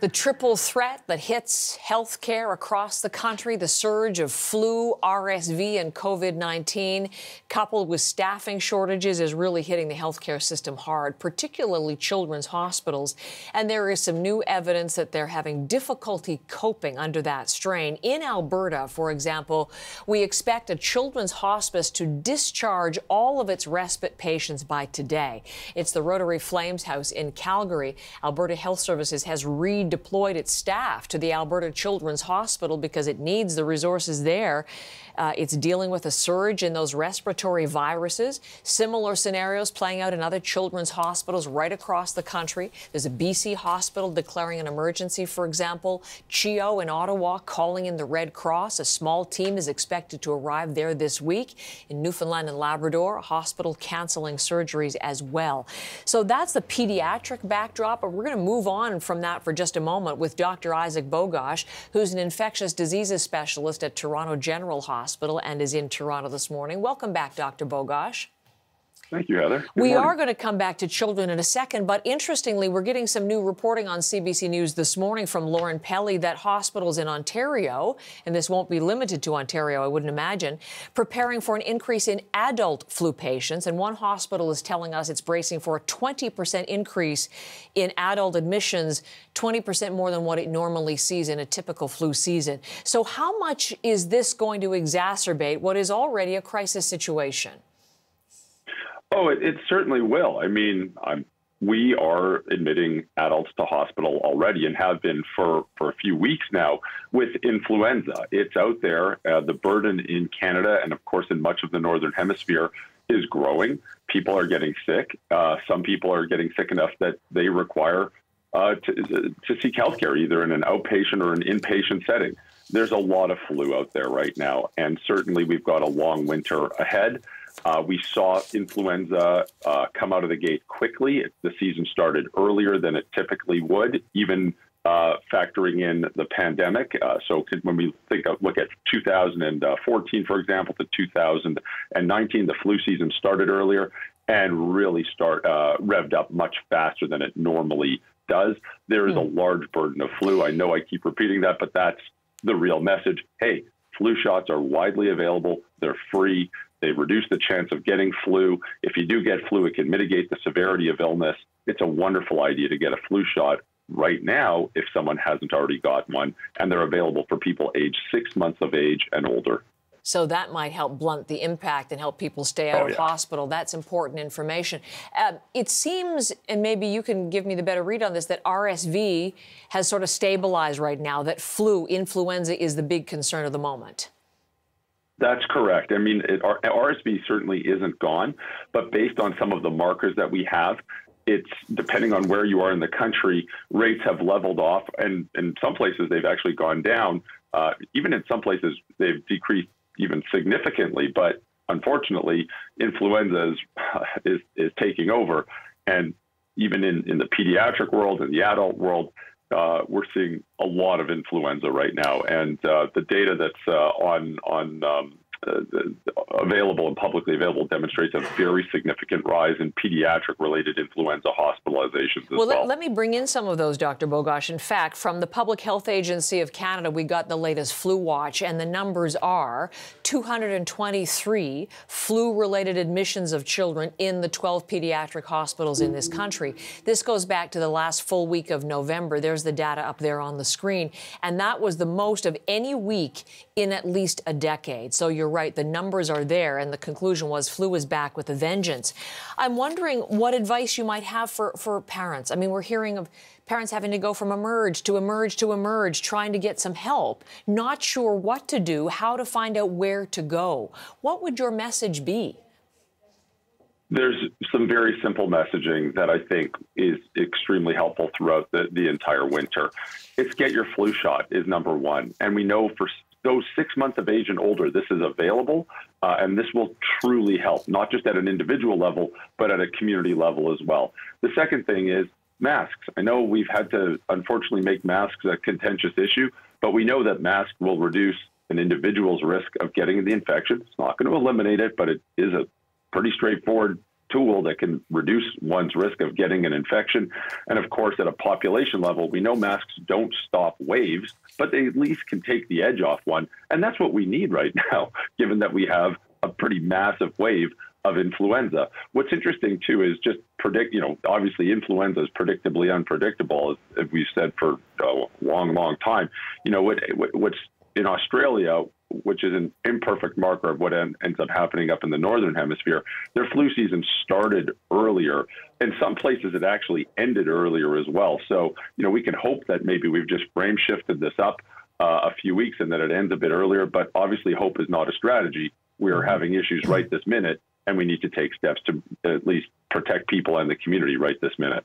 The triple threat that hits healthcare across the country, the surge of flu, RSV, and COVID 19, coupled with staffing shortages, is really hitting the healthcare system hard, particularly children's hospitals. And there is some new evidence that they're having difficulty coping under that strain. In Alberta, for example, we expect a children's hospice to discharge all of its respite patients by today. It's the Rotary Flames House in Calgary. Alberta Health Services has read deployed its staff to the Alberta Children's Hospital because it needs the resources there. Uh, it's dealing with a surge in those respiratory viruses. Similar scenarios playing out in other children's hospitals right across the country. There's a BC hospital declaring an emergency, for example. CHEO in Ottawa calling in the Red Cross. A small team is expected to arrive there this week. In Newfoundland and Labrador, hospital canceling surgeries as well. So that's the pediatric backdrop, but we're going to move on from that for just a moment with Dr. Isaac Bogoch, who's an infectious diseases specialist at Toronto General Hospital and is in Toronto this morning. Welcome back, Dr. Bogoch. Thank you, Heather. Good we morning. are going to come back to children in a second, but interestingly, we're getting some new reporting on CBC News this morning from Lauren Pelley that hospitals in Ontario, and this won't be limited to Ontario, I wouldn't imagine, preparing for an increase in adult flu patients. And one hospital is telling us it's bracing for a 20% increase in adult admissions, 20% more than what it normally sees in a typical flu season. So, how much is this going to exacerbate what is already a crisis situation? Oh, it, it certainly will. I mean, I'm, we are admitting adults to hospital already and have been for, for a few weeks now with influenza. It's out there. Uh, the burden in Canada and, of course, in much of the Northern Hemisphere is growing. People are getting sick. Uh, some people are getting sick enough that they require uh, to, to seek health care, either in an outpatient or an inpatient setting. There's a lot of flu out there right now, and certainly we've got a long winter ahead. Uh, we saw influenza uh, come out of the gate quickly. The season started earlier than it typically would, even uh, factoring in the pandemic. Uh, so when we think of, look at 2014, for example, to 2019, the flu season started earlier and really start uh, revved up much faster than it normally does. There is a hmm. large burden of flu. I know I keep repeating that, but that's the real message. Hey, flu shots are widely available. They're free. They reduce the chance of getting flu. If you do get flu, it can mitigate the severity of illness. It's a wonderful idea to get a flu shot right now if someone hasn't already got one, and they're available for people age six months of age and older. So that might help blunt the impact and help people stay out oh, of yeah. hospital. That's important information. Uh, it seems, and maybe you can give me the better read on this, that RSV has sort of stabilized right now, that flu, influenza is the big concern of the moment. That's correct. I mean, it, RSV certainly isn't gone, but based on some of the markers that we have, it's depending on where you are in the country, rates have leveled off, and in some places they've actually gone down. Uh, even in some places, they've decreased even significantly. But unfortunately, influenza is, is, is taking over, and even in, in the pediatric world and the adult world, uh, we're seeing a lot of influenza right now, and uh, the data that's uh, on on um, uh, available and publicly available demonstrates a very significant rise in pediatric related influenza hospitalizations as well. Well, let, let, me bring in some of those, Dr. Bogoch. In fact, from the Public Health Agency of Canada, we got the latest flu watch, and the numbers are 223 flu related admissions of children in the 12 pediatric hospitals in this country. This goes back to the last full week of November. There's the data up there on the screen, and that was the most of any week in at least a decade. So you're right, the numbers are there, and the conclusion was flu is back with a vengeance. I'm wondering what advice you might have for, for parents. I mean, we're hearing of parents having to go from emerge to emerge to emerge, trying to get some help, not sure what to do, how to find out where to go. What would your message be? There's some very simple messaging that I think is extremely helpful throughout the, the entire winter. It's get your flu shot is number one. And we know for those six months of age and older, this is available, uh, and this will truly help, not just at an individual level, but at a community level as well. The second thing is masks. I know we've had to unfortunately make masks a contentious issue, but we know that masks will reduce an individual's risk of getting the infection. It's not going to eliminate it, but it is a pretty straightforward tool that can reduce one's risk of getting an infection. And of course, at a population level, we know masks don't stop waves, but they at least can take the edge off one. And that's what we need right now, given that we have a pretty massive wave of influenza. What's interesting too is just predict, you know, obviously influenza is predictably unpredictable, as, we've said for a long, long time. You know, what, what's in Australia, which is an imperfect marker of what ends up happening up in the northern hemisphere, their flu season started earlier. In some places, it actually ended earlier as well. So, you know, we can hope that maybe we've just frame shifted this up uh, a few weeks and that it ends a bit earlier. But obviously, hope is not a strategy. We are having issues right this minute, and we need to take steps to at least protect people and the community right this minute.